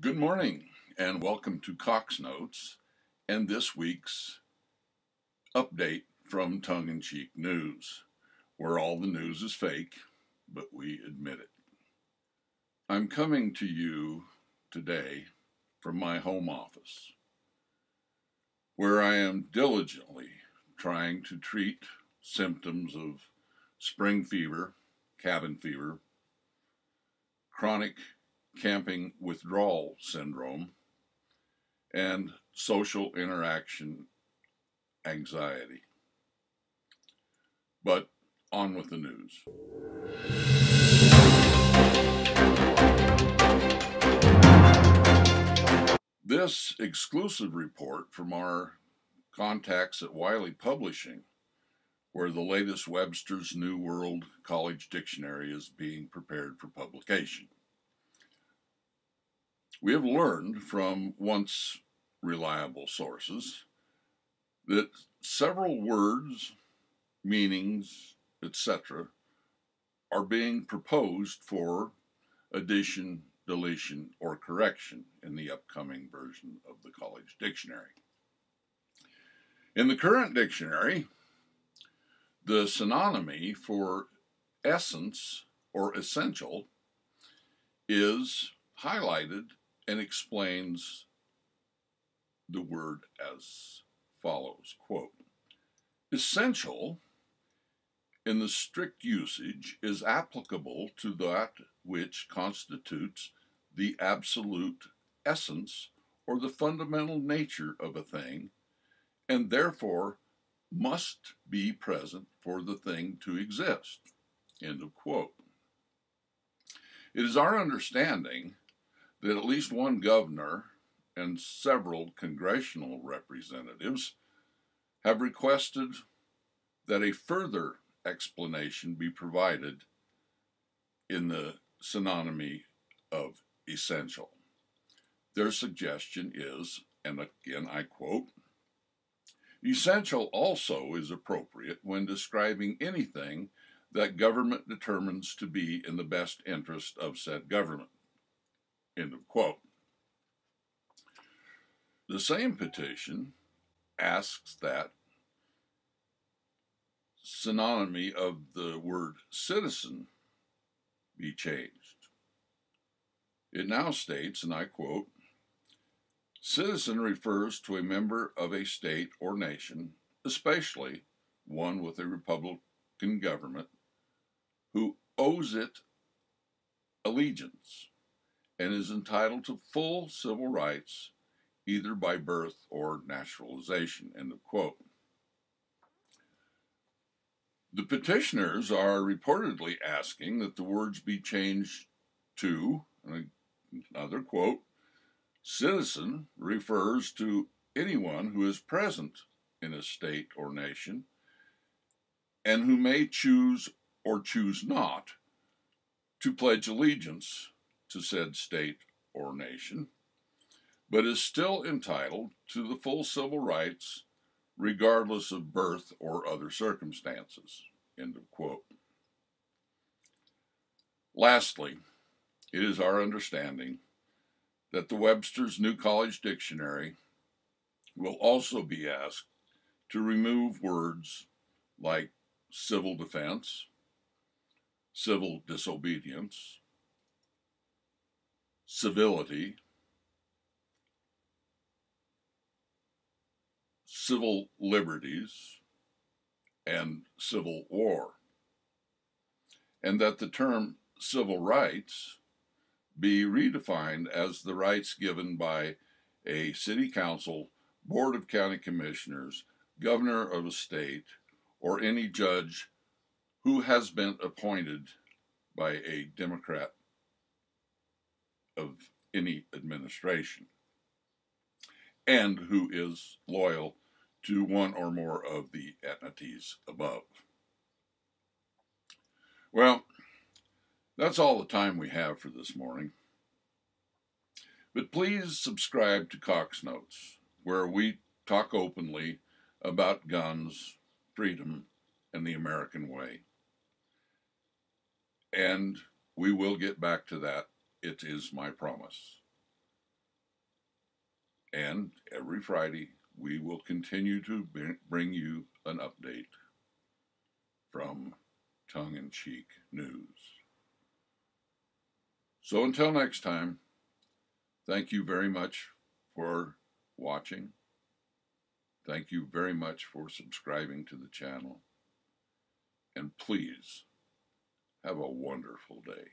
Good morning, and welcome to Cox Notes and this week's update from Tongue in Cheek News, where all the news is fake, but we admit it. I'm coming to you today from my home office, where I am diligently trying to treat symptoms of spring fever, cabin fever, chronic camping withdrawal syndrome, and social interaction anxiety. But on with the news. This exclusive report from our contacts at Wiley Publishing, where the latest Webster's New World College Dictionary is being prepared for publication. We have learned from once reliable sources that several words, meanings, etc., are being proposed for addition, deletion, or correction in the upcoming version of the College Dictionary. In the current dictionary, the synonymy for essence or essential is highlighted and explains the word as follows quote essential in the strict usage is applicable to that which constitutes the absolute essence or the fundamental nature of a thing and therefore must be present for the thing to exist end of quote. It is our understanding that at least one governor and several congressional representatives have requested that a further explanation be provided in the synonymy of essential. Their suggestion is, and again I quote, essential also is appropriate when describing anything that government determines to be in the best interest of said government. End of quote. The same petition asks that synonymy of the word citizen be changed. It now states, and I quote, Citizen refers to a member of a state or nation, especially one with a republican government, who owes it allegiance and is entitled to full civil rights either by birth or naturalization. End of quote. The petitioners are reportedly asking that the words be changed to, another quote, citizen refers to anyone who is present in a state or nation and who may choose or choose not to pledge allegiance to said state or nation, but is still entitled to the full civil rights regardless of birth or other circumstances. End of quote. Lastly, it is our understanding that the Webster's New College Dictionary will also be asked to remove words like civil defense, civil disobedience, civility, civil liberties, and civil war, and that the term civil rights be redefined as the rights given by a city council, board of county commissioners, governor of a state, or any judge who has been appointed by a Democrat of any administration and who is loyal to one or more of the entities above. Well, that's all the time we have for this morning. But please subscribe to Cox Notes, where we talk openly about guns, freedom, and the American way. And we will get back to that it is my promise. And every Friday, we will continue to bring you an update from Tongue in Cheek News. So until next time, thank you very much for watching. Thank you very much for subscribing to the channel. And please have a wonderful day.